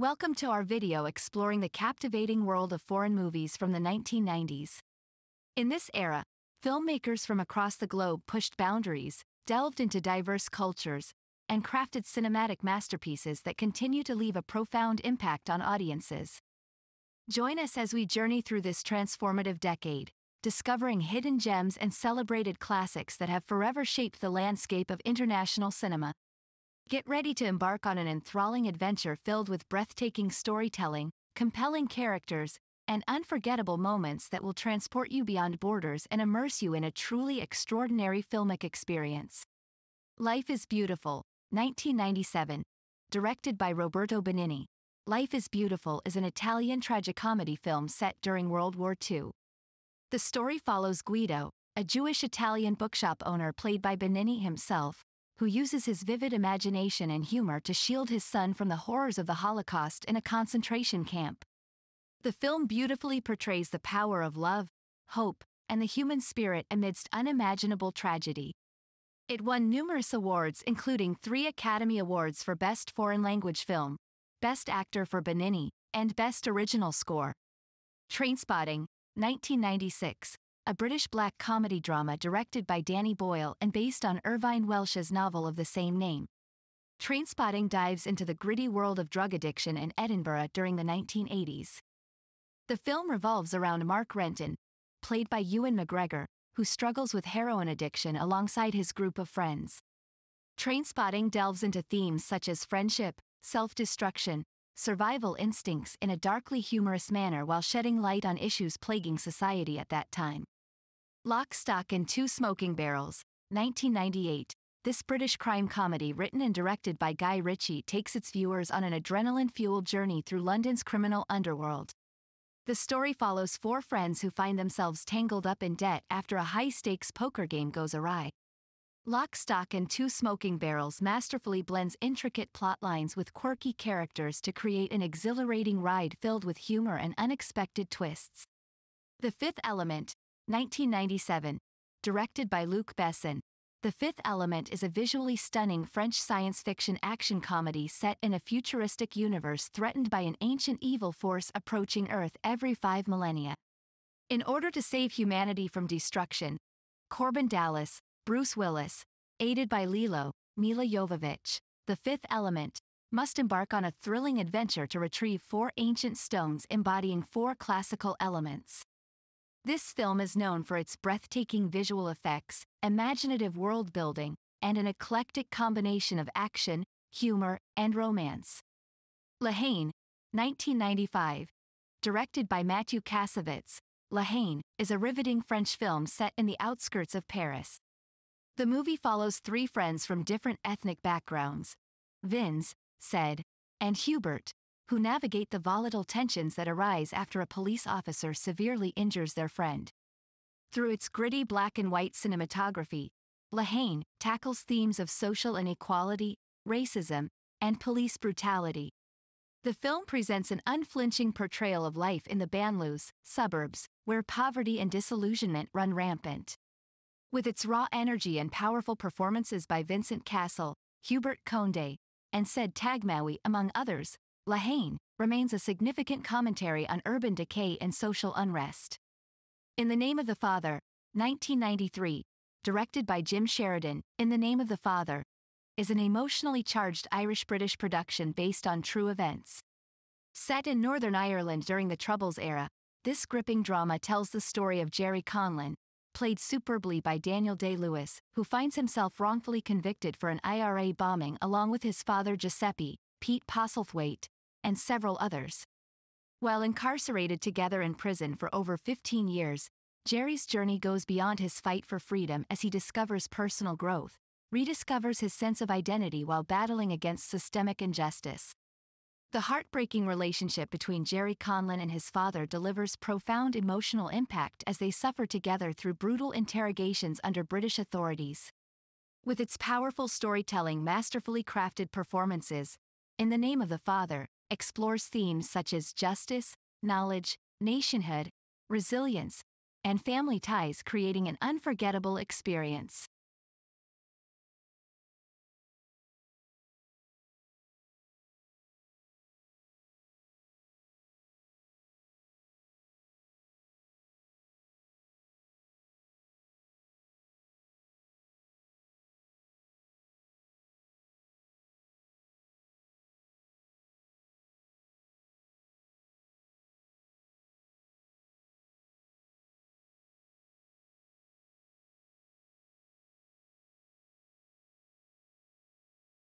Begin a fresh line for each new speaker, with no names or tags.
Welcome to our video exploring the captivating world of foreign movies from the 1990s. In this era, filmmakers from across the globe pushed boundaries, delved into diverse cultures, and crafted cinematic masterpieces that continue to leave a profound impact on audiences. Join us as we journey through this transformative decade, discovering hidden gems and celebrated classics that have forever shaped the landscape of international cinema. Get ready to embark on an enthralling adventure filled with breathtaking storytelling, compelling characters, and unforgettable moments that will transport you beyond borders and immerse you in a truly extraordinary filmic experience. Life is Beautiful, 1997. Directed by Roberto Benigni. Life is Beautiful is an Italian tragicomedy film set during World War II. The story follows Guido, a Jewish Italian bookshop owner played by Benigni himself, who uses his vivid imagination and humor to shield his son from the horrors of the Holocaust in a concentration camp. The film beautifully portrays the power of love, hope, and the human spirit amidst unimaginable tragedy. It won numerous awards including three Academy Awards for Best Foreign Language Film, Best Actor for Benigni, and Best Original Score. Trainspotting, 1996, a British black comedy drama directed by Danny Boyle and based on Irvine Welsh's novel of the same name. Trainspotting dives into the gritty world of drug addiction in Edinburgh during the 1980s. The film revolves around Mark Renton, played by Ewan McGregor, who struggles with heroin addiction alongside his group of friends. Trainspotting delves into themes such as friendship, self destruction, survival instincts in a darkly humorous manner while shedding light on issues plaguing society at that time. Lock, Stock and Two Smoking Barrels, 1998. This British crime comedy written and directed by Guy Ritchie takes its viewers on an adrenaline-fueled journey through London's criminal underworld. The story follows four friends who find themselves tangled up in debt after a high-stakes poker game goes awry. Lock, Stock and Two Smoking Barrels masterfully blends intricate plotlines with quirky characters to create an exhilarating ride filled with humor and unexpected twists. The Fifth Element, 1997. Directed by Luc Besson. The Fifth Element is a visually stunning French science fiction action comedy set in a futuristic universe threatened by an ancient evil force approaching Earth every five millennia. In order to save humanity from destruction, Korben Dallas, Bruce Willis, aided by Leeloo, Milla Jovovich, the Fifth Element, must embark on a thrilling adventure to retrieve four ancient stones embodying four classical elements. This film is known for its breathtaking visual effects, imaginative world building, and an eclectic combination of action, humor, and romance. La Haine, 1995. Directed by Mathieu Kassovitz, La Haine is a riveting French film set in the outskirts of Paris. The movie follows three friends from different ethnic backgrounds Vinz, Saïd, and Hubert, who navigate the volatile tensions that arise after a police officer severely injures their friend. Through its gritty black and white cinematography, La Haine tackles themes of social inequality, racism, and police brutality. The film presents an unflinching portrayal of life in the Banlieues, suburbs, where poverty and disillusionment run rampant. With its raw energy and powerful performances by Vincent Cassel, Hubert Koundé, and Saïd Taghmaoui among others, La Haine remains a significant commentary on urban decay and social unrest. In the Name of the Father, 1993, directed by Jim Sheridan, In the Name of the Father, is an emotionally charged Irish British production based on true events. Set in Northern Ireland during the Troubles era, this gripping drama tells the story of Gerry Conlon, played superbly by Daniel Day Lewis, who finds himself wrongfully convicted for an IRA bombing along with his father Giuseppe, Pete Postlethwaite, and several others. While incarcerated together in prison for over 15 years, Gerry's journey goes beyond his fight for freedom as he discovers personal growth, rediscovers his sense of identity while battling against systemic injustice. The heartbreaking relationship between Gerry Conlon and his father delivers profound emotional impact as they suffer together through brutal interrogations under British authorities. With its powerful storytelling, masterfully crafted performances, In the Name of the Father, explores themes such as justice, knowledge, nationhood, resilience, and family ties, creating an unforgettable experience.